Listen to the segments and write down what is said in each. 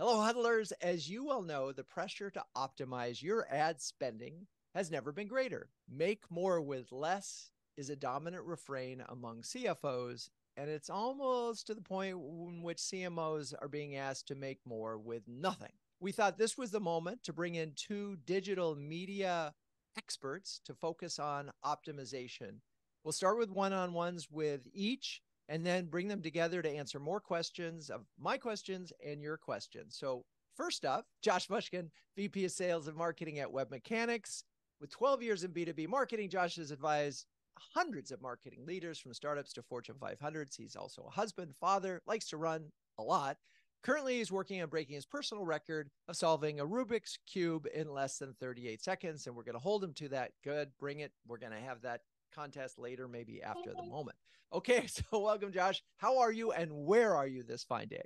Hello, huddlers. As you well know, the pressure to optimize your ad spending has never been greater. Make more with less is a dominant refrain among CFOs, and it's almost to the point in which CMOs are being asked to make more with nothing. We thought this was the moment to bring in two digital media experts to focus on optimization. We'll start with one on ones with each and then bring them together to answer more questions of my questions and your questions. So, first up, Josh Muskin, VP of Sales and Marketing at WebMechanix. With 12 years in B2B marketing, Josh has advised hundreds of marketing leaders from startups to Fortune 500s. He's also a husband, father, likes to run a lot. Currently, he's working on breaking his personal record of solving a Rubik's Cube in less than 38 seconds. And we're going to hold him to that. Good. Bring it. We're going to have that contest later, maybe after the moment. Okay. So, welcome, Josh. How are you and where are you this fine day?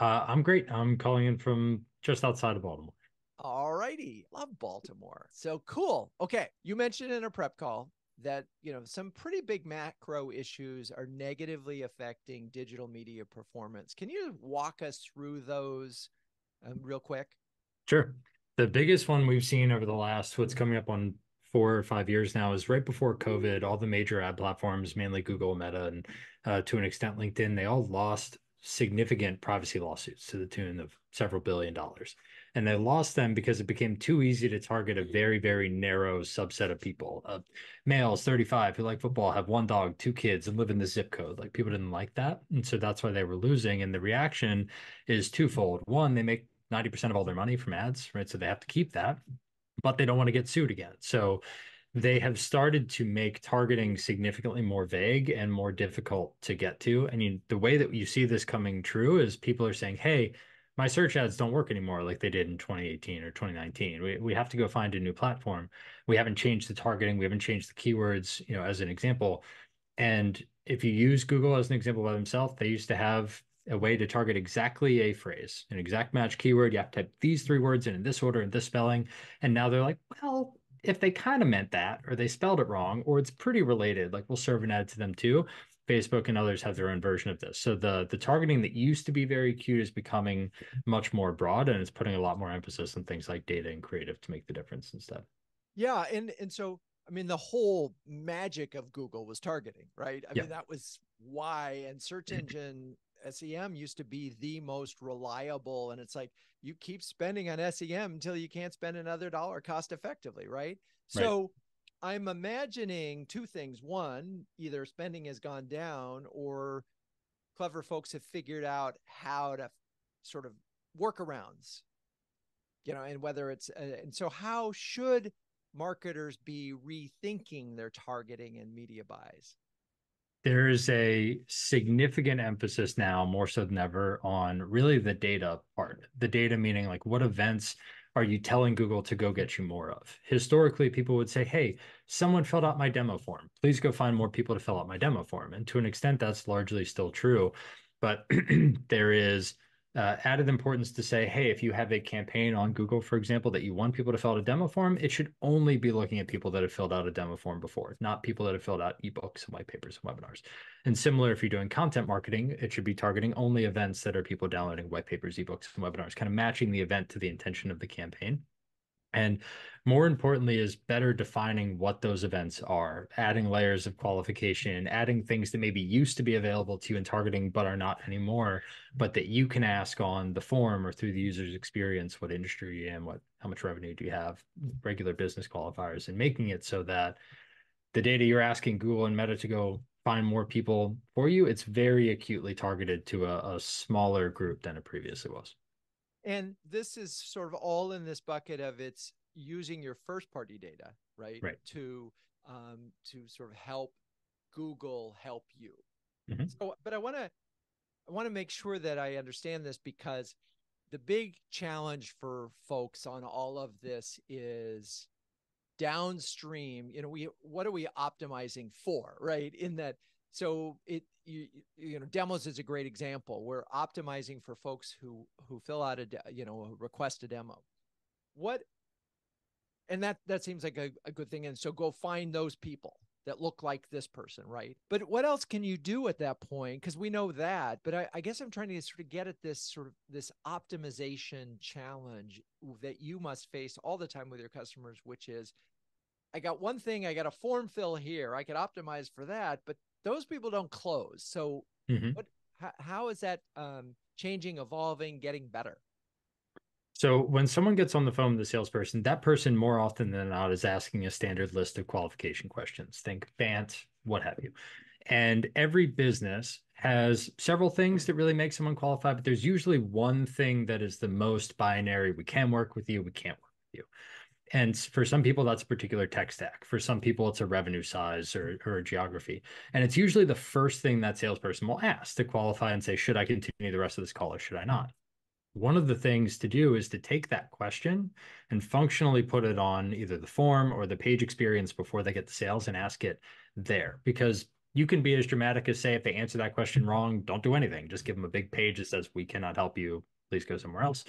Uh, I'm great. I'm calling in from just outside of Baltimore. All righty. Love Baltimore. So cool. Okay. You mentioned in a prep call that you know some pretty big macro issues are negatively affecting digital media performance can you walk us through those um, real quick sure the biggest one we've seen over the last what's coming up on four or five years now is right before covid all the major ad platforms mainly google meta and uh, to an extent linkedin they all lost significant privacy lawsuits to the tune of several billion dollars. And they lost them because it became too easy to target a very very narrow subset of people uh, males 35 who like football have one dog two kids and live in the zip code. Like people didn't like that and so that's why they were losing and the reaction is twofold. One they make 90% of all their money from ads right? So they have to keep that but they don't want to get sued again. So they have started to make targeting significantly more vague and more difficult to get to. And you, the way that you see this coming true is people are saying hey my search ads don't work anymore like they did in 2018 or 2019 we, we have to go find a new platform. We haven't changed the targeting. We haven't changed the keywords you know as an example. And if you use google as an example by themselves they used to have a way to target exactly a phrase an exact match keyword you have to type these three words in, in this order and this spelling and now they're like well if they kind of meant that or they spelled it wrong or it's pretty related like we'll serve an ad to them too Facebook and others have their own version of this. So the the targeting that used to be very cute is becoming much more broad and it's putting a lot more emphasis on things like data and creative to make the difference instead. Yeah, and and so I mean the whole magic of Google was targeting, right? I yeah. mean that was why and search engine SEM used to be the most reliable and it's like you keep spending on SEM until you can't spend another dollar cost effectively, right? So I'm imagining two things. One, either spending has gone down or clever folks have figured out how to sort of workarounds, you know, and whether it's, uh, and so how should marketers be rethinking their targeting and media buys? There's a significant emphasis now, more so than ever, on really the data part. The data meaning like what events are you telling Google to go get you more of? Historically, people would say, hey, someone filled out my demo form. Please go find more people to fill out my demo form. And to an extent, that's largely still true. But there is uh, added importance to say, hey, if you have a campaign on Google, for example, that you want people to fill out a demo form, it should only be looking at people that have filled out a demo form before, not people that have filled out ebooks and white papers and webinars. And similar, if you're doing content marketing, it should be targeting only events that are people downloading white papers, ebooks, and webinars, kind of matching the event to the intention of the campaign. And more importantly, is better defining what those events are, adding layers of qualification, adding things that maybe used to be available to you in targeting, but are not anymore, but that you can ask on the form or through the user's experience, what industry you're in, what how much revenue do you have, regular business qualifiers, and making it so that the data you're asking Google and Meta to go find more people for you, it's very acutely targeted to a, a smaller group than it previously was. And this is sort of all in this bucket of it's using your first party data, right? Right. To um, to sort of help Google help you. Mm-hmm. So, but I want to I want to make sure that I understand this because the big challenge for folks on all of this is downstream you know we what are we optimizing for right in that so it you, you know demos is a great example we're optimizing for folks who who fill out a you know request a demo what and that that seems like a, a good thing and so go find those people that look like this person, right? But what else can you do at that point? Because we know that. But I, I, guess I'm trying to sort of get at this sort of this optimization challenge that you must face all the time with your customers, which is I got one thing, I got a form fill here, I could optimize for that, but those people don't close. So mm-hmm. what how, how is that um, changing, evolving, getting better? So when someone gets on the phone with the salesperson, that person more often than not is asking a standard list of qualification questions. Think BANT, what have you. And every business has several things that really make someone qualified, but there's usually one thing that is the most binary. We can work with you, we can't work with you. And for some people, that's a particular tech stack. For some people, it's a revenue size or, or a geography. And it's usually the first thing that salesperson will ask to qualify and say, should I continue the rest of this call or should I not? One of the things to do is to take that question and functionally put it on either the form or the page experience before they get the sales and ask it there. Because you can be as dramatic as say, if they answer that question wrong, don't do anything. Just give them a big page that says, we cannot help you. Please go somewhere else.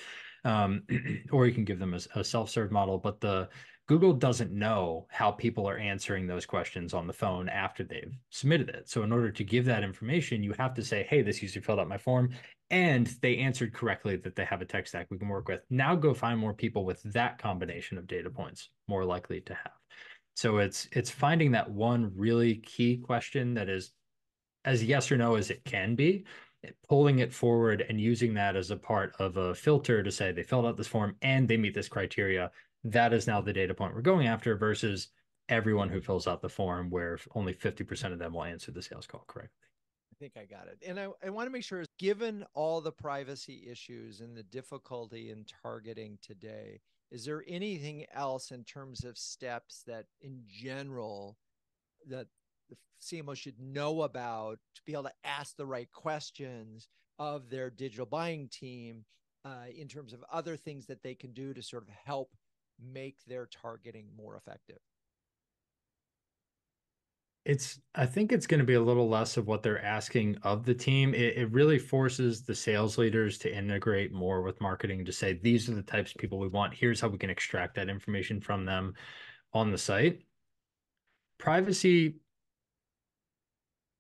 Um, or you can give them a, a self serve model. But the Google doesn't know how people are answering those questions on the phone after they've submitted it. So, in order to give that information, you have to say, hey, this user filled out my form and they answered correctly that they have a tech stack we can work with. Now go find more people with that combination of data points more likely to have. So it's it's finding that one really key question that is as yes or no as it can be, pulling it forward and using that as a part of a filter to say they filled out this form and they meet this criteria. That is now the data point we're going after versus everyone who fills out the form where only 50% of them will answer the sales call correctly I think I got it. And I, I want to make sure, given all the privacy issues and the difficulty in targeting today, is there anything else in terms of steps that, in general, that the CMO should know about to be able to ask the right questions of their digital buying team uh, in terms of other things that they can do to sort of help make their targeting more effective? it's i think it's going to be a little less of what they're asking of the team. It, it, really forces the sales leaders to integrate more with marketing to say these are the types of people we want. Here's how we can extract that information from them on the site. Privacy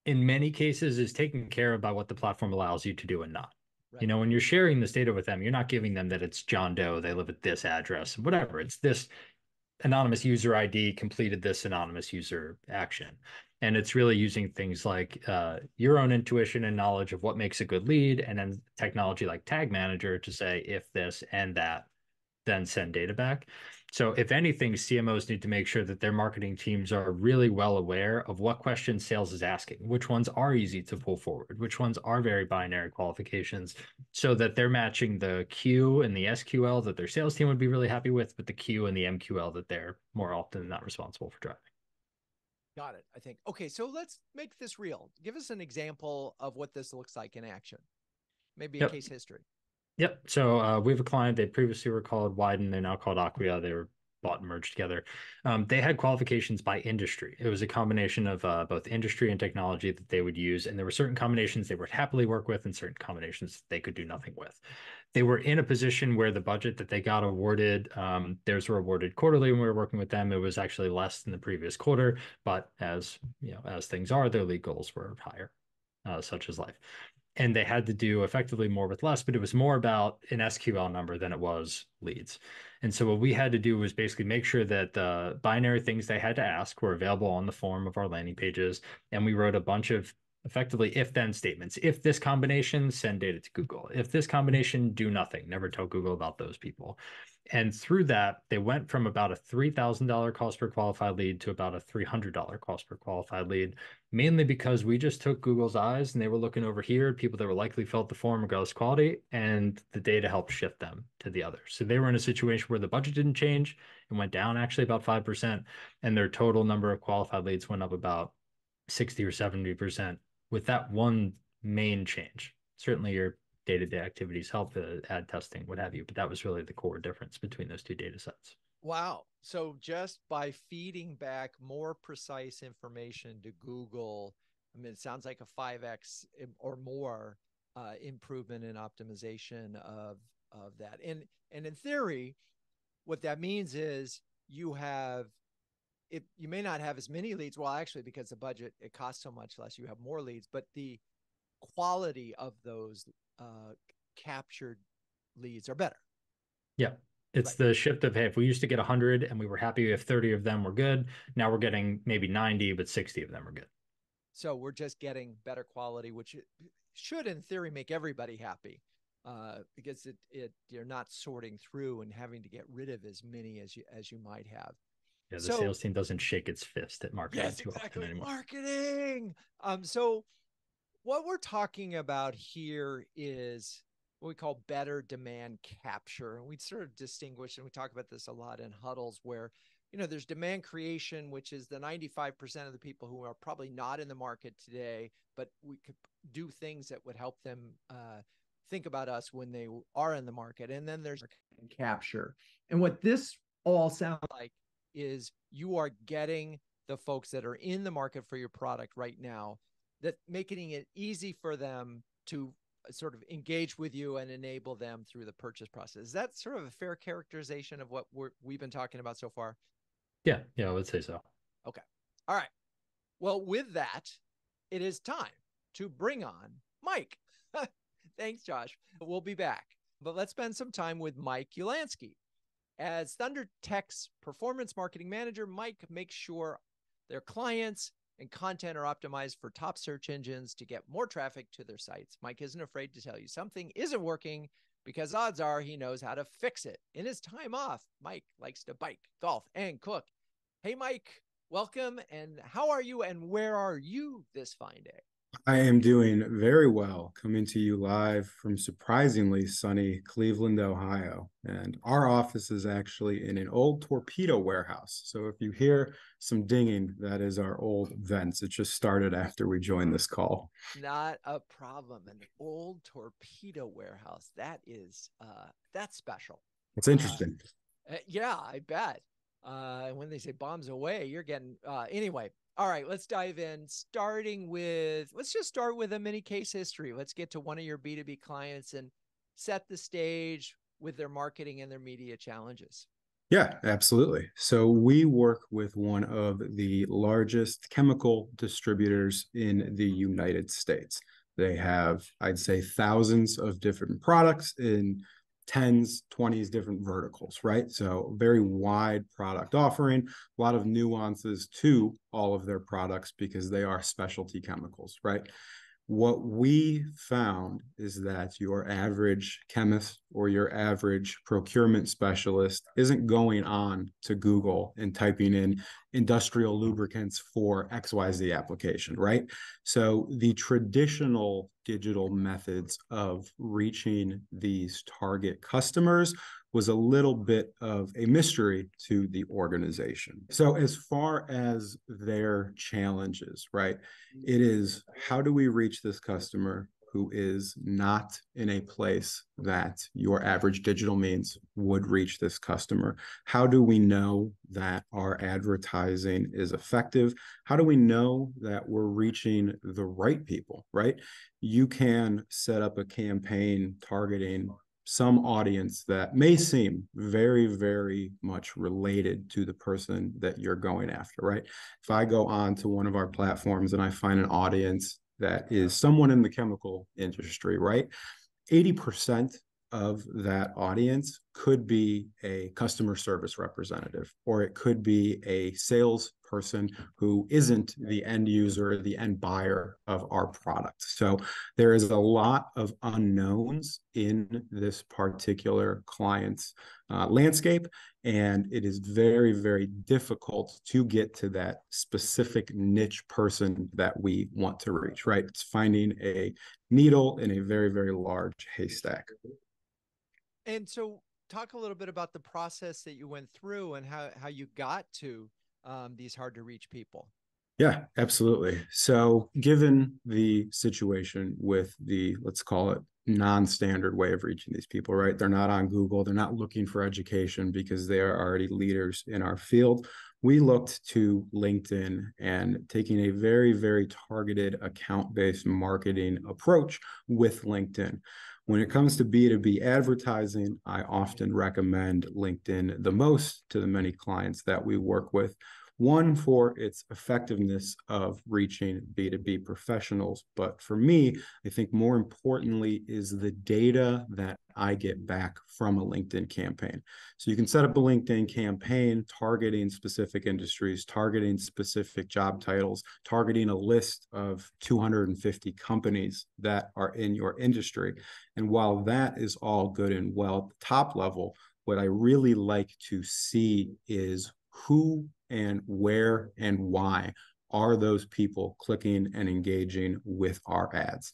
in many cases is taken care of by what the platform allows you to do and not right. you know when you're sharing this data with them you're not giving them that it's john doe they live at this address whatever it's this anonymous user ID completed this anonymous user action. And it's really using things like uh, your own intuition and knowledge of what makes a good lead, and then technology like Tag Manager to say if this and that, then send data back. So, if anything, CMOs need to make sure that their marketing teams are really well aware of what questions sales is asking, which ones are easy to pull forward, which ones are very binary qualifications, so that they're matching the Q and the SQL that their sales team would be really happy with, but the Q and the MQL that they're more often not responsible for driving. Got it. I think. Okay, so let's make this real. Give us an example of what this looks like in action. Maybe a yep. case history. Yep. So uh, we have a client. They previously were called Widen. They're now called Acquia. They were bought and merged together. Um, they had qualifications by industry. It was a combination of uh, both industry and technology that they would use, and there were certain combinations they would happily work with, and certain combinations they could do nothing with. They were in a position where the budget that they got awarded, um, theirs were awarded quarterly when we were working with them. It was actually less than the previous quarter, but as you know, as things are, their lead goals were higher, uh, such as life and they had to do effectively more with less, but it was more about an SQL number than it was leads. And so what we had to do was basically make sure that the binary things they had to ask were available on the form of our landing pages. And we wrote a bunch of effectively if then statements. If this combination, send data to Google. If this combination, do nothing. Never tell Google about those people. And through that, they went from about a $3,000 cost per qualified lead to about a $300 cost per qualified lead, mainly because we just took Google's eyes and they were looking over here, people that were likely filled the form regardless quality, and the data helped shift them to the other. So they were in a situation where the budget didn't change and went down actually about 5%, and their total number of qualified leads went up about 60 or 70% with that one main change. Certainly your day-to-day activities help the ad testing what have you but that was really the core difference between those two data sets. Wow. So just by feeding back more precise information to google i mean it sounds like a 5x or more uh, improvement in optimization of of that. And and in theory what that means is you have it, you may not have as many leads. Well, actually, because the budget it costs so much less, you have more leads, but the quality of those uh, captured leads are better. Yeah. It's right. the shift of hey, if we used to get 100 and we were happy if 30 of them were good, now we're getting maybe 90, but 60 of them are good. So we're just getting better quality, which should, in theory, make everybody happy, uh, because it it you're not sorting through and having to get rid of as many as you as you might have. Yeah, the so, sales team doesn't shake its fist at marketing yes, too exactly. often anymore. Marketing. Um, so what we're talking about here is what we call better demand capture. And we sort of distinguish, and we talk about this a lot in huddles where, you know, there's demand creation, which is the 95% of the people who are probably not in the market today, but we could do things that would help them uh, think about us when they are in the market. And then there's capture. And what this all sounds like is you are getting the folks that are in the market for your product right now that making it easy for them to sort of engage with you and enable them through the purchase process. Is that sort of a fair characterization of what we're, we've been talking about so far? Yeah, yeah, I would say so. Okay. All right. Well, with that, it is time to bring on Mike. Thanks, Josh. We'll be back. But let's spend some time with Mike Ulanski. As Thunder Tech's performance marketing manager, Mike makes sure their clients and content are optimized for top search engines to get more traffic to their sites. Mike isn't afraid to tell you something isn't working because odds are he knows how to fix it. In his time off, Mike likes to bike, golf, and cook. Hey, Mike, welcome. And how are you? And where are you this fine day? I am doing very well, coming to you live from surprisingly sunny Cleveland, Ohio. And our office is actually in an old torpedo warehouse. So if you hear some dinging, that is our old vents. It just started after we joined this call. Not a problem. An old torpedo warehouse. That is uh that's special. It's interesting. Uh, yeah, I bet. Uh, when they say bombs away, you're getting uh, anyway. All right, let's dive in. Starting with, let's just start with a mini case history. Let's get to one of your B2B clients and set the stage with their marketing and their media challenges. Yeah, absolutely. So we work with one of the largest chemical distributors in the United States. They have, I'd say, thousands of different products in tens, 20s different verticals, right? So, very wide product offering, a lot of nuances to all of their products because they are specialty chemicals, right? What we found is that your average chemist or your average procurement specialist isn't going on to Google and typing in industrial lubricants for XYZ application, right? So the traditional digital methods of reaching these target customers was a little bit of a mystery to the organization. So, as far as their challenges, right, it is how do we reach this customer who is not in a place that your average digital means would reach this customer? How do we know that our advertising is effective? How do we know that we're reaching the right people, right? You can set up a campaign targeting some audience that may seem very, very much related to the person that you're going after, right? If I go on to one of our platforms and I find an audience that is someone in the chemical industry, right? 80% of that audience could be a customer service representative, or it could be a salesperson who isn't the end user, the end buyer of our product. So there is a lot of unknowns in this particular client's uh, landscape, and it is very, very difficult to get to that specific niche person that we want to reach, right? It's finding a needle in a very, very large haystack. And so talk a little bit about the process that you went through and how, how you got to um, these hard to reach people. Yeah, absolutely. So, given the situation with the, let's call it non-standard way of reaching these people right they're not on google they're not looking for education because they are already leaders in our field we looked to linkedin and taking a very very targeted account-based marketing approach with linkedin when it comes to B2B advertising, I often recommend LinkedIn the most to the many clients that we work with. One, for its effectiveness of reaching B2B professionals. But for me, I think more importantly is the data that I get back from a LinkedIn campaign. So you can set up a LinkedIn campaign targeting specific industries, targeting specific job titles, targeting a list of 250 companies that are in your industry. And while that is all good and well at the top level, what I really like to see is who and where and why are those people clicking and engaging with our ads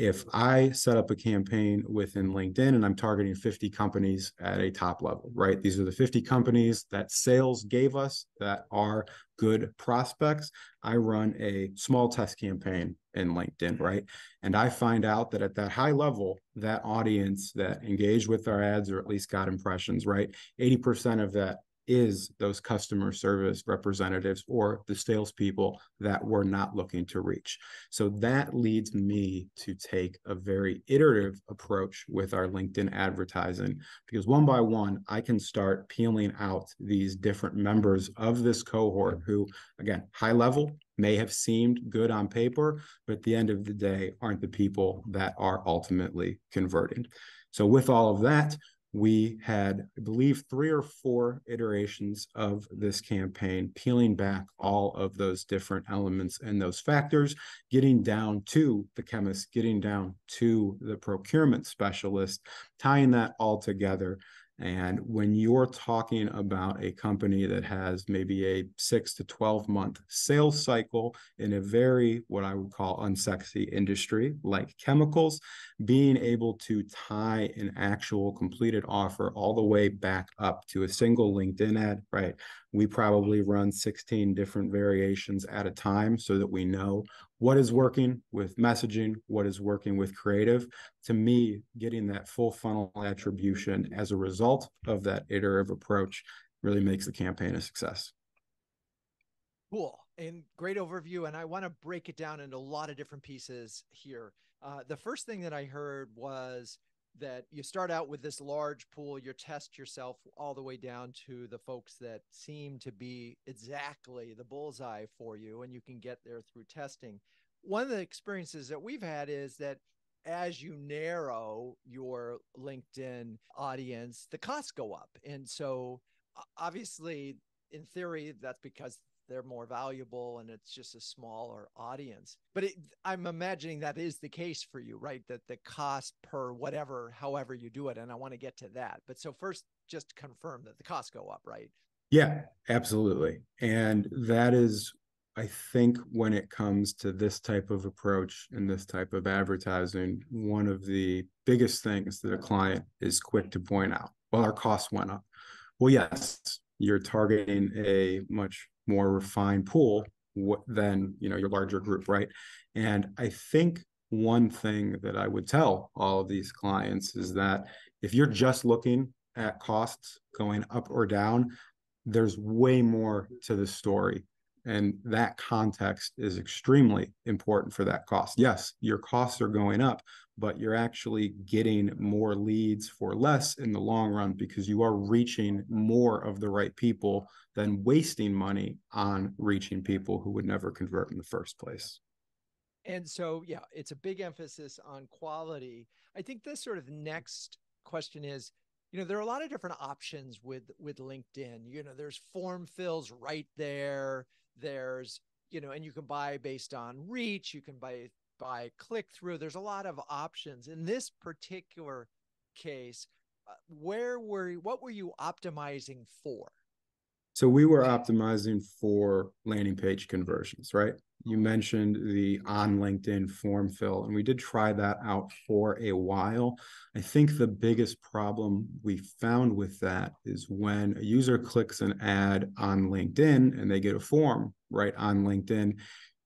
if I set up a campaign within LinkedIn and I'm targeting 50 companies at a top level, right? These are the 50 companies that sales gave us that are good prospects. I run a small test campaign in LinkedIn, right? And I find out that at that high level, that audience that engaged with our ads or at least got impressions, right? 80% of that is those customer service representatives or the salespeople that we're not looking to reach. So that leads me to take a very iterative approach with our LinkedIn advertising because one by one, I can start peeling out these different members of this cohort who, again, high level may have seemed good on paper, but at the end of the day, aren't the people that are ultimately converting. So, with all of that, we had, I believe, three or four iterations of this campaign, peeling back all of those different elements and those factors, getting down to the chemist, getting down to the procurement specialist, tying that all together and when you're talking about a company that has maybe a six to 12 month sales cycle in a very, what I would call unsexy industry like chemicals, being able to tie an actual completed offer all the way back up to a single LinkedIn ad, right? We probably run 16 different variations at a time so that we know what is working with messaging, what is working with creative. To me, getting that full funnel attribution as a result of that iterative approach really makes the campaign a success. Cool and great overview. And I want to break it down into a lot of different pieces here. Uh, the first thing that I heard was that you start out with this large pool, you test yourself all the way down to the folks that seem to be exactly the bullseye for you, and you can get there through testing. One of the experiences that we've had is that as you narrow your LinkedIn audience, the costs go up. And so, obviously, in theory, that's because they're more valuable and it's just a smaller audience. But it, I'm imagining that is the case for you, right? That the cost per whatever, however you do it. And I want to get to that. But so, first, just confirm that the costs go up, right? Yeah, absolutely. And that is, I think, when it comes to this type of approach and this type of advertising, one of the biggest things that a client is quick to point out well, our costs went up. Well, yes, you're targeting a much more refined pool than you know your larger group right? And i think one thing that i would tell all of these clients is that if you're just looking at costs going up or down there's way more to the story. And that context is extremely important for that cost. Yes your costs are going up but you're actually getting more leads for less in the long run because you are reaching more of the right people than wasting money on reaching people who would never convert in the first place. And so, yeah, it's a big emphasis on quality. I think this sort of next question is you know there are a lot of different options with with linkedin you know there's form fills right there there's you know and you can buy based on reach you can buy by click through. There's a lot of options. In this particular case, uh, where were what were you optimizing for? So we were optimizing for landing page conversions, right? You mentioned the on LinkedIn form fill, and we did try that out for a while. I think the biggest problem we found with that is when a user clicks an ad on LinkedIn and they get a form right on LinkedIn,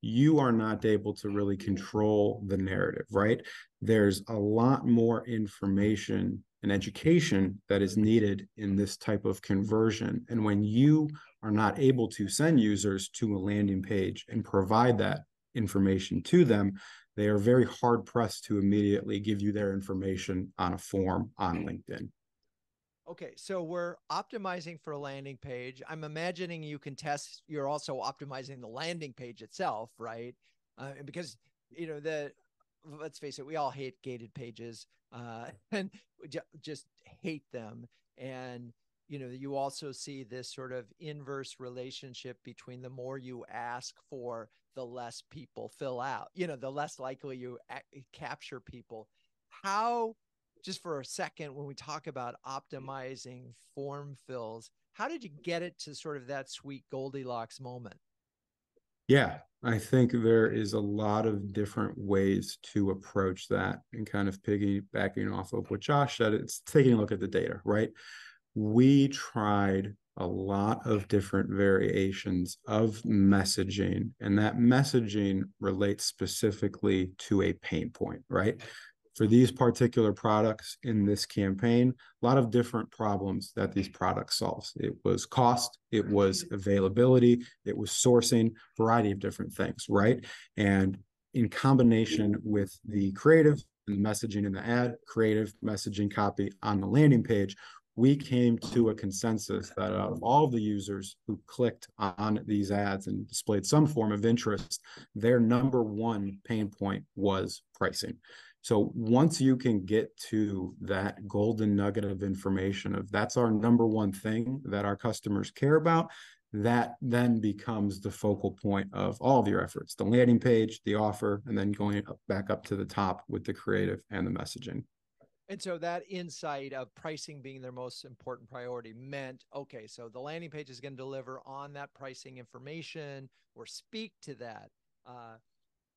you are not able to really control the narrative, right? There's a lot more information and education that is needed in this type of conversion. And when you are not able to send users to a landing page and provide that information to them, they are very hard pressed to immediately give you their information on a form on LinkedIn. Okay, so we're optimizing for a landing page. I'm imagining you can test. You're also optimizing the landing page itself, right? Uh, because you know the let's face it, we all hate gated pages uh, and just hate them. And you know, you also see this sort of inverse relationship between the more you ask for, the less people fill out. You know, the less likely you capture people. How just for a second when we talk about mm. optimizing form fills how did you get it to sort of that sweet goldilocks moment? Yeah i think there is a lot of different ways to approach that and kind of piggybacking off of what josh said it's taking a look at the data right? We tried a lot of different variations of messaging and that messaging relates specifically to a pain point right for these particular products in this campaign, a lot of different problems that these products solves. It was cost, it was mm-hmm. availability, it was sourcing, variety of different things, right? And in combination mm-hmm. with the creative and the messaging in the ad, creative messaging copy on the landing page, we came to a consensus that out of all of the users who clicked on these ads and displayed some form of interest, their number one pain point was pricing. So once you can get to that golden nugget of information of that's our number one thing that our customers care about, that then becomes the focal point of all of your efforts, the landing page, the offer, and then going up, back up to the top with the creative and the messaging. And so that insight of pricing being their most important priority meant okay, so the landing page is going to deliver on that pricing information or speak to that. Uh,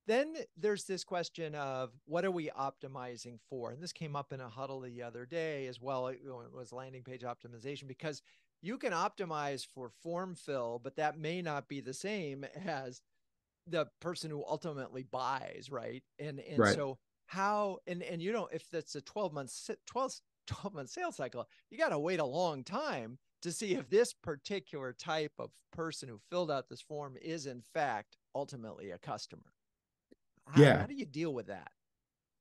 then there's this question of what are we optimizing for? And this came up in a huddle the other day as well. It was landing page optimization because you can optimize for form fill, but that may not be the same as the person who ultimately buys, right? And and right. so how and and you know if that's a 12 month 12 12 month sales cycle, you got to wait a long time to see if this particular type of person who filled out this form is in fact ultimately a customer. How, yeah. How do you deal with that?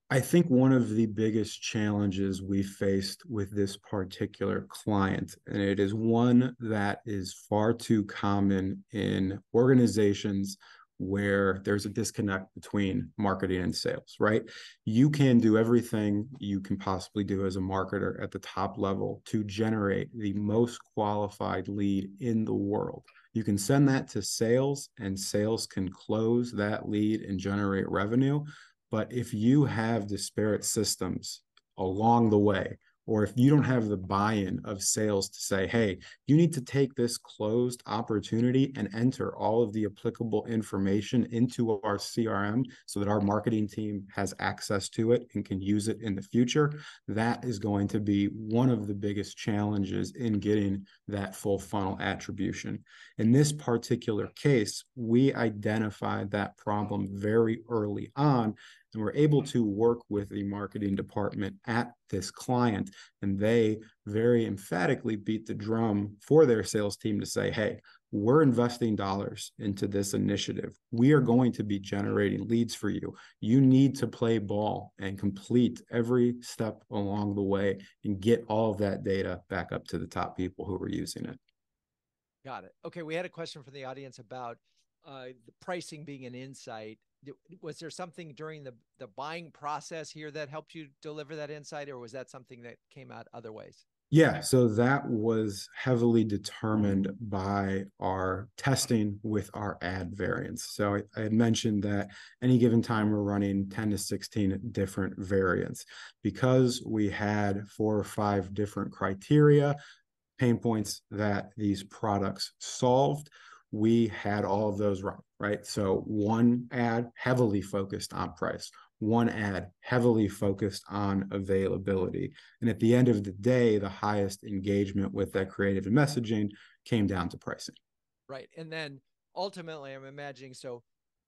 I think one of the biggest challenges we faced with this particular client, and it is one that is far too common in organizations where there's a disconnect between marketing and sales, right? You can do everything you can possibly do as a marketer at the top level to generate the most qualified lead in the world. You can send that to sales, and sales can close that lead and generate revenue. But if you have disparate systems along the way, or if you don't have the buy-in of sales to say hey you need to take this closed opportunity and enter all of the applicable information into our crm so that our marketing team has access to it and can use it in the future that is going to be one of the biggest challenges in getting that full funnel attribution. In this particular case we identified that problem very early on and we're able to work with the marketing department at this client and they very emphatically beat the drum for their sales team to say hey we're investing dollars into this initiative. We are going to be generating leads for you. You need to play ball and complete every step along the way and get all of that data back up to the top people who are using it. Got it. Okay we had a question from the audience about uh, the pricing being an insight was there something during the the buying process here that helped you deliver that insight or was that something that came out other ways? Yeah so that was heavily determined by our testing with our ad variants. So I, I had mentioned that any given time we're running 10 to 16 different variants. Because we had four or five different criteria pain points that these products solved we had all of those wrong, right? So one ad heavily focused on price, one ad heavily focused on availability. And at the end of the day, the highest engagement with that creative and messaging came down to pricing. Right. And then ultimately, I'm imagining so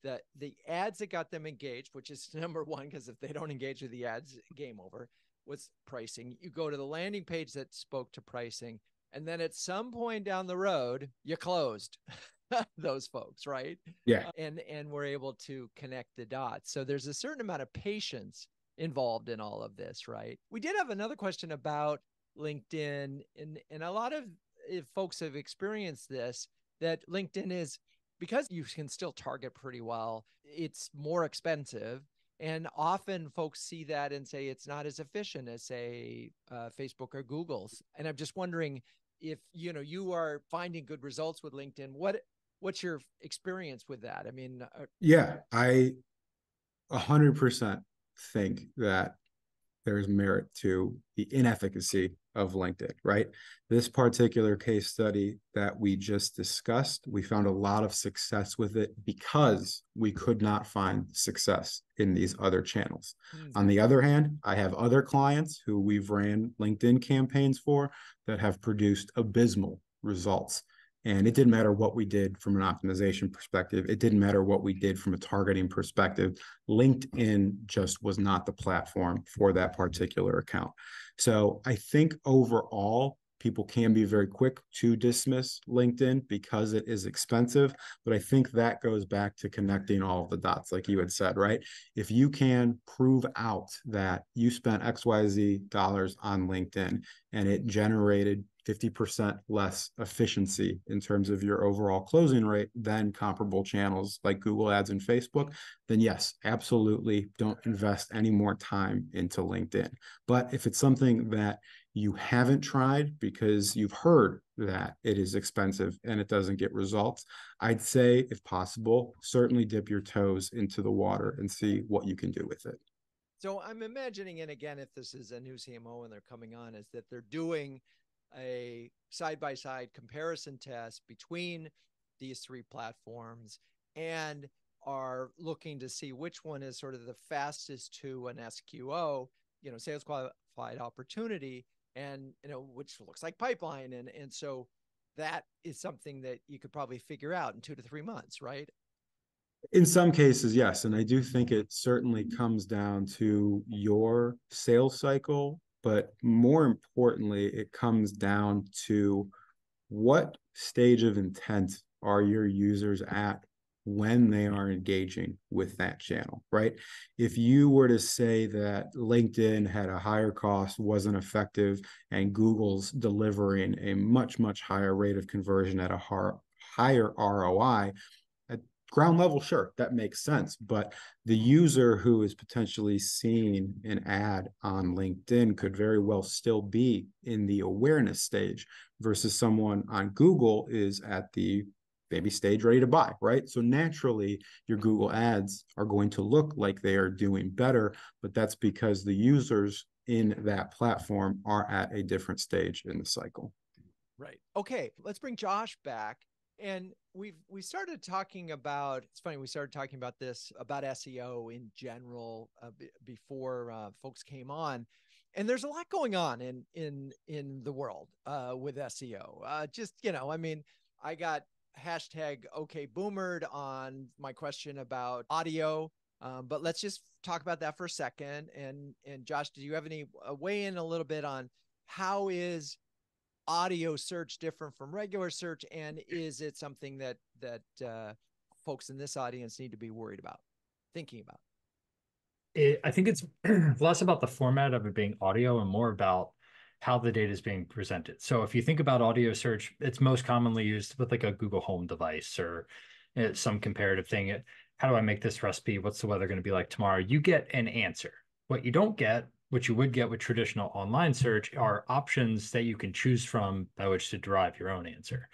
that the ads that got them engaged, which is number one, because if they don't engage with the ads, game over, was pricing. You go to the landing page that spoke to pricing. And then at some point down the road, you closed. those folks, right? Yeah. And and we're able to connect the dots. So there's a certain amount of patience involved in all of this, right? We did have another question about LinkedIn, and and a lot of eh, folks have experienced this that LinkedIn is because you can still target pretty well. It's more expensive, and often folks see that and say it's not as efficient as say uh, Facebook or Google's. And I'm just wondering if you know you are finding good results with LinkedIn. What what's your experience with that? I mean, uh, yeah, I a hundred percent think that there's merit to the inefficacy of LinkedIn, right? This particular case study that we just discussed, we found a lot of success with it because we could not find success in these other channels. Mm. On the other hand, I have other clients who we've ran LinkedIn campaigns for that have produced abysmal results. And it didn't matter what we did from an optimization perspective. It didn't matter what we did from a targeting perspective. LinkedIn just was not the platform for that particular account. So I think overall, people can be very quick to dismiss LinkedIn because it is expensive. But I think that goes back to connecting all of the dots, like you had said, right? If you can prove out that you spent XYZ dollars on LinkedIn and it generated 50% less efficiency in terms of your overall closing rate than comparable channels like Google Ads and Facebook, then yes, absolutely don't invest any more time into LinkedIn. But if it's something that you haven't tried because you've heard that it is expensive and it doesn't get results, I'd say, if possible, certainly dip your toes into the water and see what you can do with it. So I'm imagining, and again, if this is a new CMO and they're coming on, is that they're doing a side by side comparison test between these three platforms and are looking to see which one is sort of the fastest to an SQO, you know, sales qualified opportunity, and you know, which looks like pipeline. And and so that is something that you could probably figure out in two to three months, right? In some cases, yes. And I do think it certainly comes down to your sales cycle but more importantly, it comes down to what stage of intent are your users at when they are engaging with that channel, right? If you were to say that LinkedIn had a higher cost, wasn't effective, and Google's delivering a much, much higher rate of conversion at a higher ROI, at ground level, sure, that makes sense. But the user who is potentially seeing an ad on LinkedIn could very well still be in the awareness stage versus someone on Google is at the maybe stage ready to buy, right? So naturally, your Google ads are going to look like they are doing better, but that's because the users in that platform are at a different stage in the cycle. Right. Okay. Let's bring Josh back and we've we started talking about it's funny we started talking about this about seo in general uh, b- before uh, folks came on and there's a lot going on in in in the world uh, with seo uh, just you know i mean i got hashtag okay boomered on my question about audio. Um, but let's just talk about that for a second. And and josh do you have any uh, weigh in a little bit on how is audio search different from regular search? And is it something that that uh, folks in this audience need to be worried about thinking about? It, i think it's less about the format of it being audio and more about how the data is being presented so if you think about audio search it's most commonly used with like a google home device or uh, some comparative thing how do i make this recipe what's the weather going to be like tomorrow you get an answer what you don't get what you would get with traditional online search are options that you can choose from by which to derive your own answer.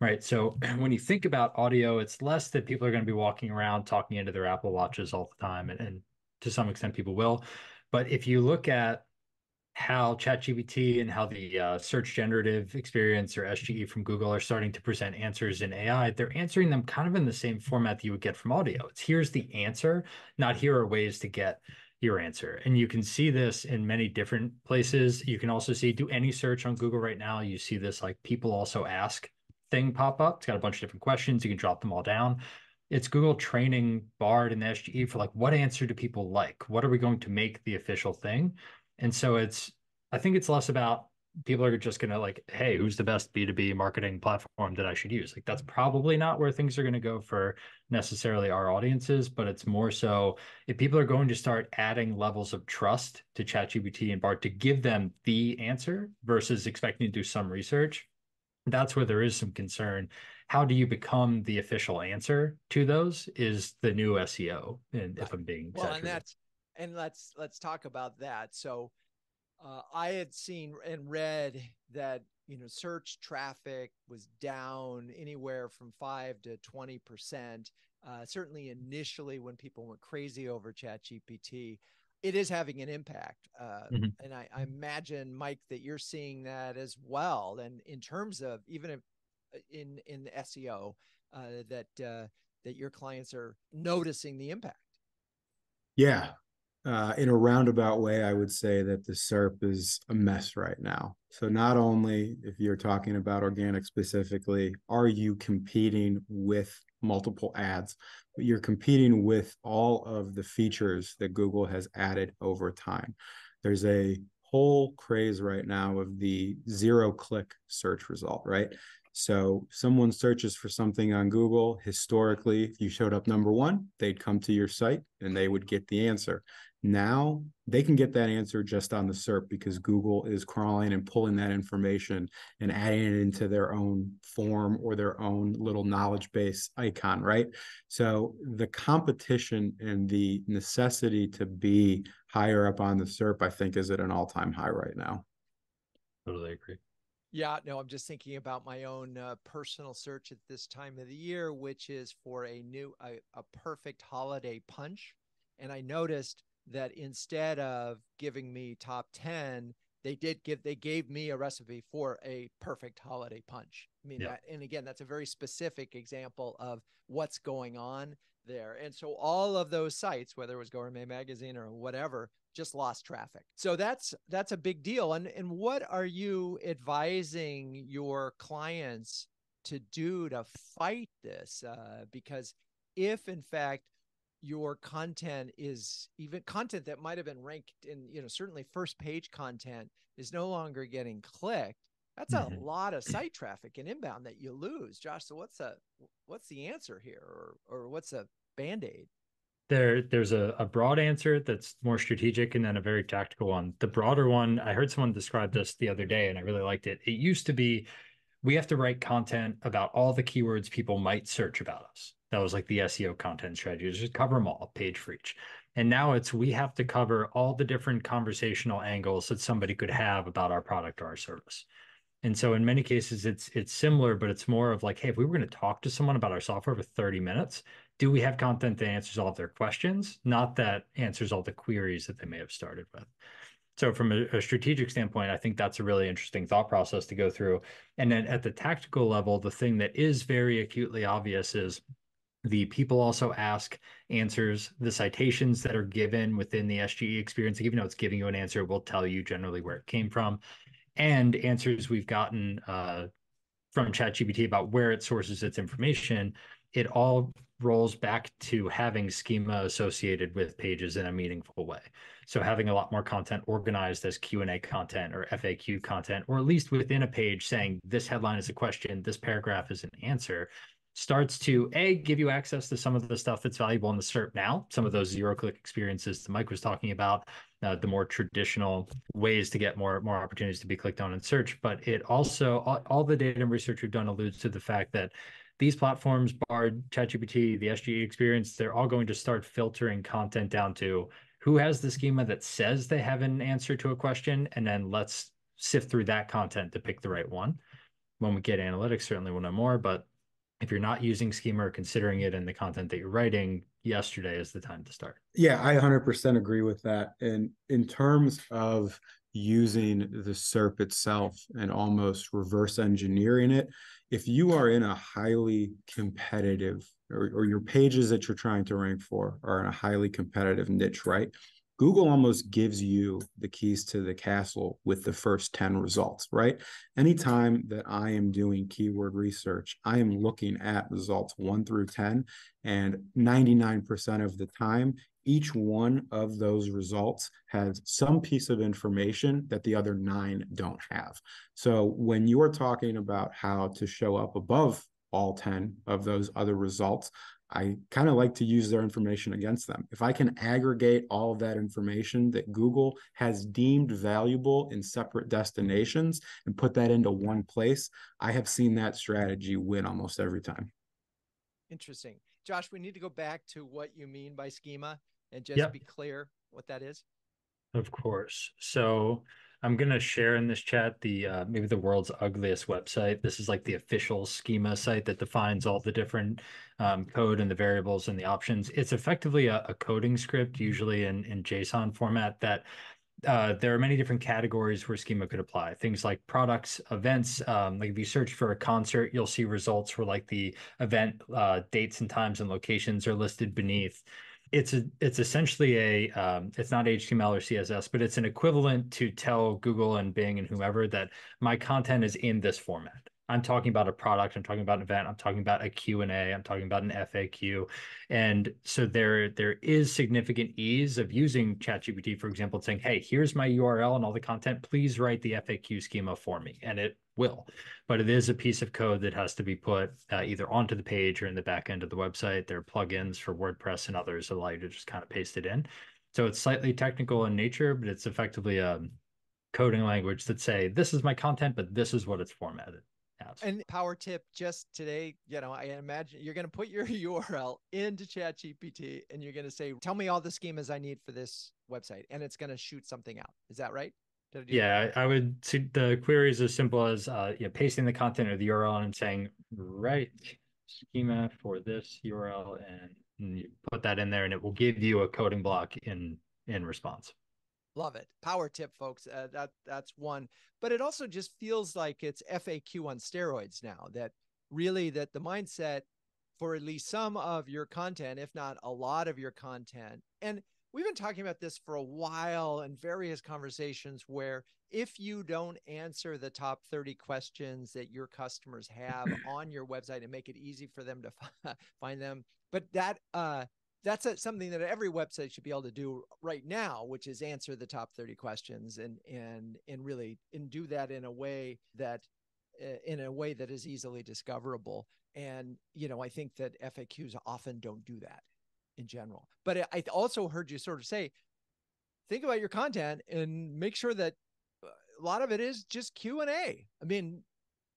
Right. So when you think about audio, it's less that people are going to be walking around talking into their Apple Watches all the time. And, and to some extent, people will. But if you look at how ChatGPT and how the uh, search generative experience or SGE from Google are starting to present answers in AI, they're answering them kind of in the same format that you would get from audio. It's here's the answer, not here are ways to get your answer. And you can see this in many different places. You can also see do any search on Google right now. You see this like people also ask thing pop up. It's got a bunch of different questions. You can drop them all down. It's Google training Bard and the SGE for like what answer do people like? What are we going to make the official thing? And so it's I think it's less about people are just going to like, hey, who's the best B2B marketing platform that I should use? Like, that's probably not where things are going to go for necessarily our audiences, but it's more so if people are going to start adding levels of trust to ChatGPT and Bard to give them the answer versus expecting to do some research, that's where there is some concern. How do you become the official answer to those is the new SEO. And if I'm being well, and that's and let's let's talk about that. So uh, I had seen and read that you know search traffic was down anywhere from five to twenty percent. Uh, certainly initially when people went crazy over ChatGPT, it is having an impact. Uh, mm-hmm. And I, I, imagine, Mike, that you're seeing that as well. And in terms of even if uh, in in SEO, uh, that uh, that your clients are noticing the impact. Yeah, uh, in a roundabout way, I would say that the SERP is a mess right now. So, not only if you're talking about organic specifically, are you competing with multiple ads, but you're competing with all of the features that Google has added over time. There's a whole craze right now of the zero click search result, right? So someone searches for something on Google. Historically, if you showed up number one, they'd come to your site and they would get the answer. Now they can get that answer just on the SERP because Google is crawling and pulling that information and adding it into their own form or their own little knowledge base icon, right? So the competition and the necessity to be higher up on the SERP, I think, is at an all time high right now. Totally agree. Yeah, no, I'm just thinking about my own uh, personal search at this time of the year, which is for a new, a, a perfect holiday punch. And I noticed that instead of giving me top 10 they did give they gave me a recipe for a perfect holiday punch. I mean yeah. that, and again that's a very specific example of what's going on there. And so all of those sites whether it was gourmet magazine or whatever just lost traffic. So that's that's a big deal. And and what are you advising your clients to do to fight this? Uh, because if in fact your content is even content that might have been ranked in you know certainly first page content is no longer getting clicked that's mm-hmm. a lot of site traffic and inbound that you lose. Josh so what's a what's the answer here or or what's a band-aid? There there's a, a broad answer that's more strategic and then a very tactical one. The broader one i heard someone describe this the other day and i really liked it. It used to be we have to write content about all the keywords people might search about us that was like the SEO content strategy, just cover them all, page for each. And now it's we have to cover all the different conversational angles that somebody could have about our product or our service. And so in many cases it's it's similar, but it's more of like, hey, if we were going to talk to someone about our software for 30 minutes, do we have content that answers all of their questions? Not that answers all the queries that they may have started with. So from a, a, strategic standpoint, I think that's a really interesting thought process to go through. And then at the tactical level, the thing that is very acutely obvious is the people also ask answers, the citations that are given within the SGE experience, even though it's giving you an answer, will tell you generally where it came from. And answers we've gotten uh, from ChatGPT about where it sources its information, it all rolls back to having schema associated with pages in a meaningful way. So having a lot more content organized as Q&A content or FAQ content, or at least within a page saying this headline is a question, this paragraph is an answer, starts to a give you access to some of the stuff that's valuable in the SERP now, some of those zero click experiences that Mike was talking about, uh, the more traditional ways to get more more opportunities to be clicked on in search. But it also all, all the data and research we've done alludes to the fact that these platforms, Bard, ChatGPT, the SGE experience, they're all going to start filtering content down to who has the schema that says they have an answer to a question, and then let's sift through that content to pick the right one. When we get analytics, certainly we'll know more, but if you're not using schema or considering it in the content that you're writing, yesterday is the time to start. Yeah, I 100% agree with that. And in terms of using the SERP itself and almost reverse engineering it, if you are in a highly competitive or, or your pages that you're trying to rank for are in a highly competitive niche, right? Google almost gives you the keys to the castle with the first 10 results, right? Anytime that I am doing keyword research, I am looking at results one through 10, and 99% of the time, each one of those results has some piece of information that the other nine don't have. So when you're talking about how to show up above all 10 of those other results, I kind of like to use their information against them. If I can aggregate all of that information that Google has deemed valuable in separate destinations and put that into one place, I have seen that strategy win almost every time. Interesting. Josh, we need to go back to what you mean by schema and just yep. be clear what that is. Of course. So I'm gonna share in this chat the uh, maybe the world's ugliest website. This is like the official schema site that defines all the different um, code and the variables and the options. It's effectively a, a coding script, usually in in JSON format. That uh, there are many different categories where schema could apply. Things like products, events. Um, like if you search for a concert, you'll see results where like the event uh, dates and times and locations are listed beneath it's a it's essentially a um, it's not html or css but it's an equivalent to tell google and bing and whomever that my content is in this format i'm talking about a product i'm talking about an event i'm talking about a q&a i'm talking about an faq and so there there is significant ease of using chatgpt for example saying hey here's my url and all the content please write the faq schema for me and it will. But it is a piece of code that has to be put uh, either onto the page or in the back end of the website. There are plugins for WordPress and others that allow you to just kind of paste it in. So it's slightly technical in nature, but it's effectively a coding language that say, this is my content, but this is what it's formatted. And power tip just today, you know, I imagine you're going to put your URL into ChatGPT and you're going to say, tell me all the schemas I need for this website. And it's going to shoot something out. Is that right? Yeah, I would see the query is as simple as uh, you know, pasting the content of the URL and saying write schema for this URL and, and you put that in there and it will give you a coding block in in response. Love it. Power tip, folks. Uh, that that's one. But it also just feels like it's FAQ on steroids now. That really that the mindset for at least some of your content, if not a lot of your content, and we've been talking about this for a while in various conversations where if you don't answer the top 30 questions that your customers have on your website and make it easy for them to find them but that uh that's a, something that every website should be able to do right now which is answer the top 30 questions and and and really and do that in a way that uh, in a way that is easily discoverable and you know i think that faqs often don't do that in general. But I also heard you sort of say, think about your content and make sure that uh, a lot of it is just Q and A. I mean,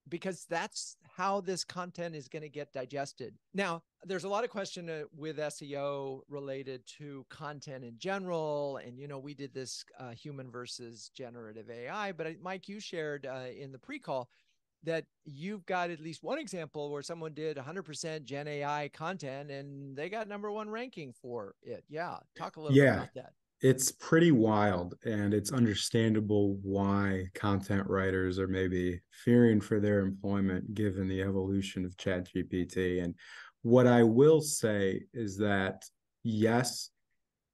because that's how this content is going to get digested. Now, there's a lot of question uh, with SEO related to content in general, and you know we did this uh, human versus generative AI. But Mike, you shared uh, in the pre-call that you've got at least one example where someone did 100% Gen AI content and they got number one ranking for it. Yeah. Talk a little yeah. bit about that. It's pretty wild, and it's understandable why content writers are maybe fearing for their employment given the evolution of ChatGPT. And what I will say is that, yes,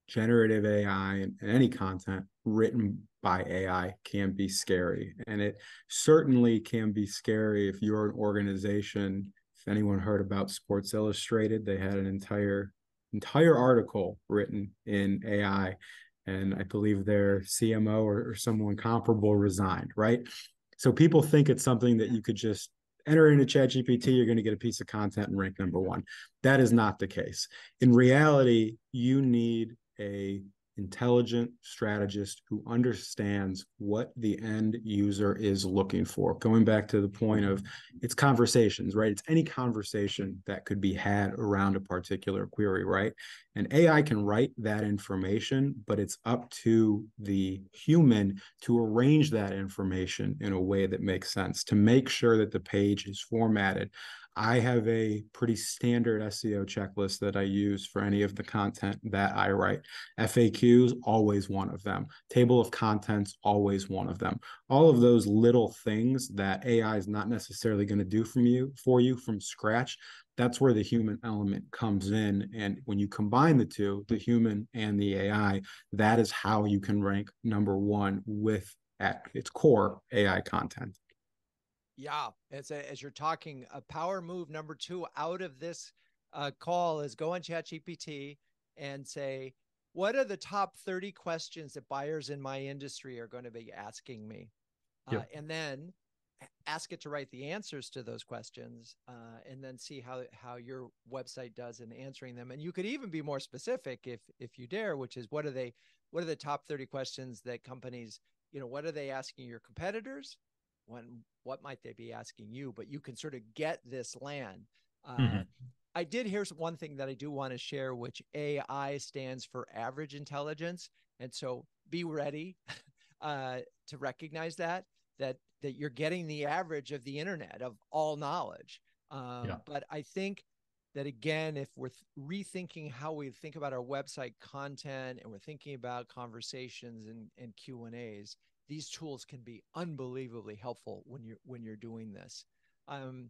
generative AI and any content written by AI can be scary. And it certainly can be scary if you're an organization. If anyone heard about Sports Illustrated, they had an entire entire article written in AI. And I believe their CMO or, or someone comparable resigned, right? So people think it's something that you could just enter into ChatGPT, you're going to get a piece of content and rank number one. That is not the case. In reality, you need a intelligent strategist who understands what the end user is looking for. Going back to the point of it's conversations, right? It's any conversation that could be had around a particular query, right? And AI can write that information, but it's up to the human to arrange that information in a way that makes sense, to make sure that the page is formatted I have a pretty standard SEO checklist that I use for any of the content that I write. FAQs, always one of them. Table of contents, always one of them. All of those little things that AI is not necessarily going to do from you for you from scratch. That's where the human element comes in. And when you combine the two, the human and the AI, that is how you can rank number one with at its core AI content. Yeah, as as you're talking, a power move number two out of this uh, call is go on ChatGPT and say, what are the top 30 questions that buyers in my industry are going to be asking me? Yep. Uh, and then ask it to write the answers to those questions uh, and then see how how your website does in answering them and you could even be more specific if if you dare which is what are they what are the top 30 questions that companies you know what are they asking your competitors when what might they be asking you but you can sort of get this land uh, mm-hmm. i did hear one thing that i do want to share which ai stands for average intelligence and so be ready uh, to recognize that that that you're getting the average of the internet of all knowledge um, yeah. but i think that again if we're rethinking how we think about our website content and we're thinking about conversations and, and q and a's these tools can be unbelievably helpful when you're when you're doing this um,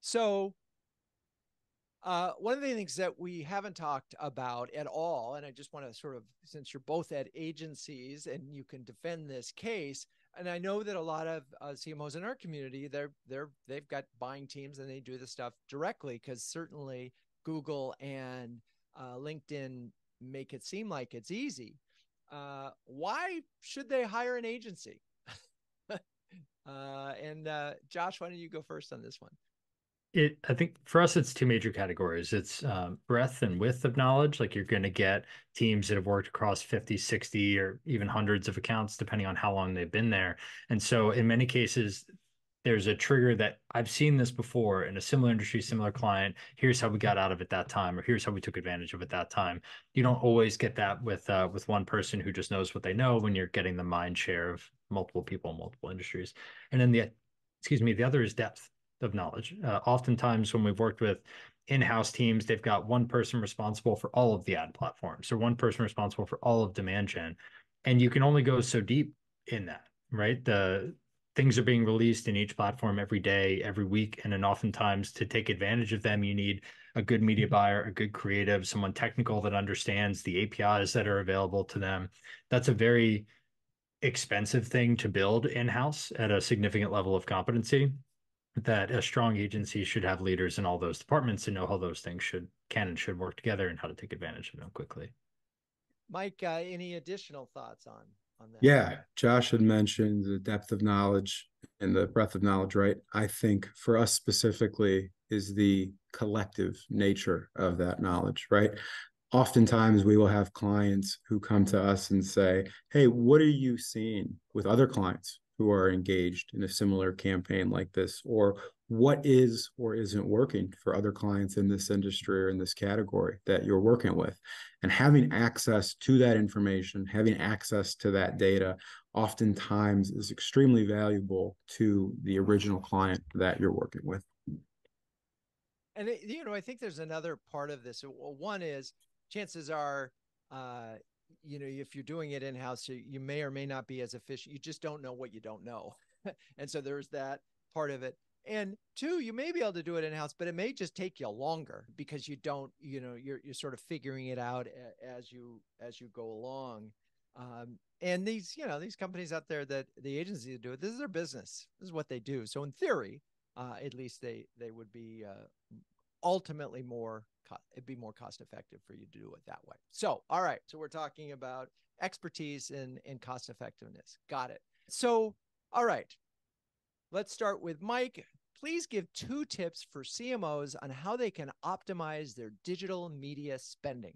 so uh, one of the things that we haven't talked about at all, and I just want to sort of, since you're both at agencies and you can defend this case, and I know that a lot of uh, CMOs in our community, they're they're they've got buying teams and they do the stuff directly because certainly Google and uh, LinkedIn make it seem like it's easy. Uh, why should they hire an agency? Uh, and uh, Josh, why don't you go first on this one? it i think for us it's two major categories it's um, breadth and width of knowledge like you're going to get teams that have worked across 50 60 or even hundreds of accounts depending on how long they've been there and so in many cases there's a trigger that i've seen this before in a similar industry similar client here's how we got out of it that time or here's how we took advantage of it that time you don't always get that with uh, with one person who just knows what they know when you're getting the mind share of multiple people in multiple industries and then the excuse me the other is depth of knowledge. Uh, oftentimes, when we've worked with in-house teams, they've got one person responsible for all of the ad platforms, or one person responsible for all of demand gen, and you can only go so deep in that, right? The things are being released in each platform every day, every week, and then oftentimes to take advantage of them, you need a good media buyer, a good creative, someone technical that understands the APIs that are available to them. That's a very expensive thing to build in-house at a significant level of competency that a strong agency should have leaders in all those departments and know how those things should can and should work together and how to take advantage of them quickly. Mike, uh, any additional thoughts on on that? Yeah, Josh had mentioned the depth of knowledge and the breadth of knowledge, right? I think for us specifically is the collective nature of that knowledge, right? Oftentimes we will have clients who come to us and say, Hey, what are you seeing with other clients? who are engaged in a similar campaign like this or what is or isn't working for other clients in this industry or in this category that you're working with? And having access to that information having access to that data oftentimes is extremely valuable to the original client that you're working with. And you know i think there's another part of this. One is chances are uh, you know if you're doing it in house you, you may or may not be as efficient. You just don't know what you don't know. And so there's that part of it and two you may be able to do it in house but it may just take you longer because you don't you know you're you're sort of figuring it out as you as you go along um, and these you know these companies out there that the agencies do it this is their business this is what they do so in theory uh, at least they they would be uh, ultimately more it'd be more cost effective for you to do it that way. So, all right. So we're talking about expertise and, and cost effectiveness. Got it. So, all right. Let's start with Mike. Please give two tips for CMOs on how they can optimize their digital media spending.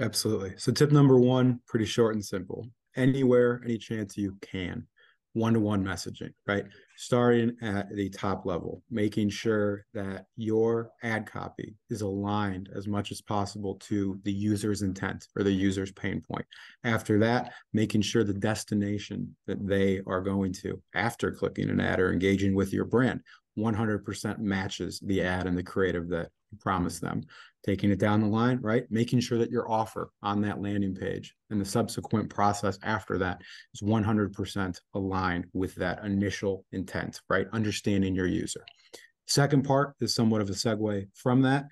Absolutely. So, tip number one, pretty short and simple. Anywhere, any chance you can one-to-one messaging, right? Starting at the top level, making sure that your ad copy is aligned as much as possible to the user's intent or the user's pain point. After that, making sure the destination that they are going to after clicking an ad or engaging with your brand 100% matches the mm-hmm. ad and the creative that you promised them taking it down the line, right? Making sure that your offer on that landing page and the subsequent process after that is 100% aligned with that initial intent, right? Understanding your user. Second part is somewhat of a segue from that.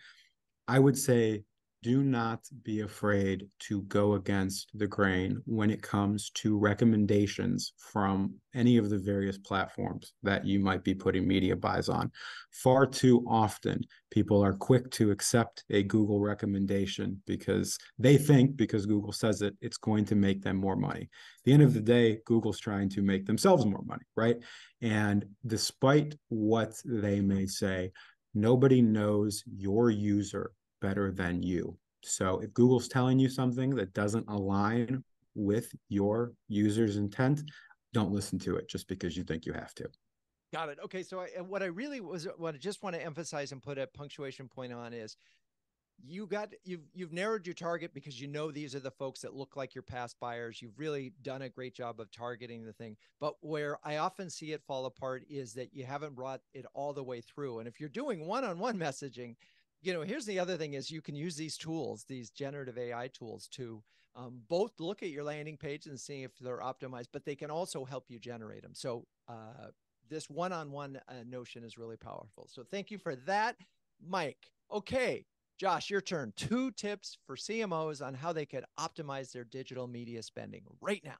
I would say do not be afraid to go against the grain when it comes to recommendations from any of the various platforms that you might be putting media buys on. Far too often, people are quick to accept a Google recommendation because they think, because Google says it, it's going to make them more money. At the end of the day, Google's trying to make themselves more money, right? And despite what they may say, nobody knows your user better than you. So if Google's telling you something that doesn't align with your user's intent, don't listen to it just because you think you have to. Got it. Okay. So I, what I really was, what I just want to emphasize and put a punctuation point on is you got you've you've narrowed your target because you know these are the folks that look like your past buyers you've really done a great job of targeting the thing but where i often see it fall apart is that you haven't brought it all the way through and if you're doing one-on-one messaging you know, here's the other thing is you can use these tools, these generative AI tools to um, both look at your landing page and see if they're optimized, but they can also help you generate them. So uh, this one-on-one uh, notion is really powerful. So thank you for that, Mike. Okay, Josh, your turn. Two tips for CMOs on how they could optimize their digital media spending right now.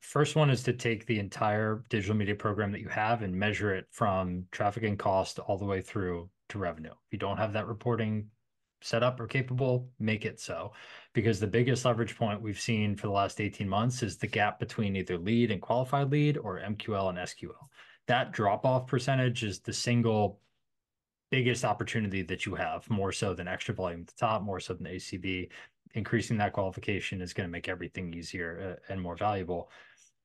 First one is to take the entire digital media program that you have and measure it from traffic and cost all the way through to revenue. If you don't have that reporting set up or capable, make it so. Because the biggest leverage point we've seen for the last 18 months is the gap between either lead and qualified lead or MQL and SQL. That drop off percentage is the single biggest opportunity that you have, more so than extra volume at the top, more so than ACV. Increasing that qualification is going to make everything easier uh, and more valuable.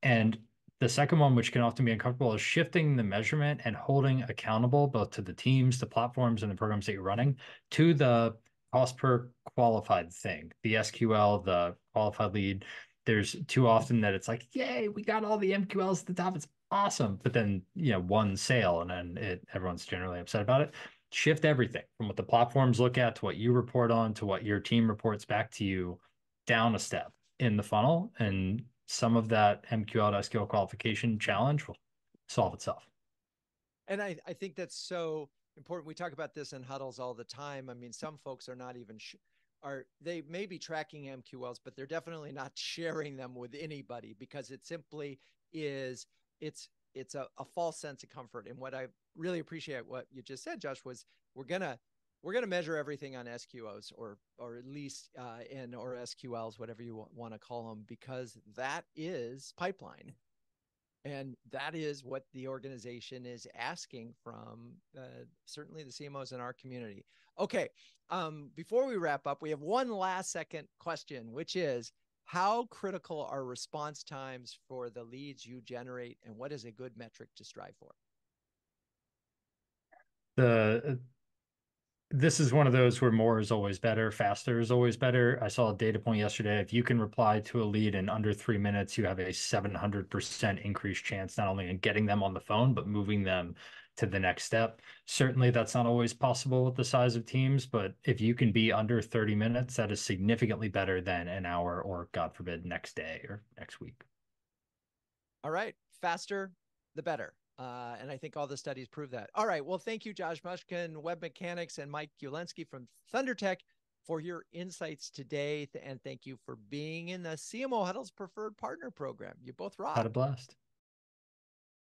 And the second one, which can often be uncomfortable, is shifting the measurement and holding accountable both to the teams, the platforms, and the programs that you're running to the cost per qualified thing, the SQL, the qualified lead. There's too often that it's like, yay, we got all the MQLs at the top. It's awesome. But then, you know, one sale and then it everyone's generally upset about it. Shift everything from what the platforms look at to what you report on to what your team reports back to you down a step in the funnel and some of that MQL to SQL qualification challenge will solve itself. And I, I think that's so important. We talk about this in huddles all the time. I mean, some folks are not even are they may be tracking MQLs, but they're definitely not sharing them with anybody because it simply is it's it's a, a false sense of comfort. And what I really appreciate what you just said, Josh, was we're gonna we're going to measure everything on SQOs or or at least uh, in or SQLs, whatever you want to call them, because that is pipeline, and that is what the organization is asking from uh, certainly the CMOs in our community. Okay, um, before we wrap up, we have one last second question, which is. How critical are response times for the leads you generate, and what is a good metric to strive for? The this is one of those where more is always better, faster is always better. I saw a data point yesterday. If you can reply to a lead in under three minutes, you have a 700% increased chance not only in getting them on the phone, but moving them to the next step. Certainly, that's not always possible with the size of teams, but if you can be under 30 minutes, that is significantly better than an hour or, God forbid, next day or next week. All right. Faster, the better. Uh, and I think all the studies prove that. All right. Well, thank you, Josh Muskin, Web Mechanics, and Mike Ulanski from ThunderTech for your insights today. And thank you for being in the CMO Huddle's preferred partner program. You both rock. Had a blast.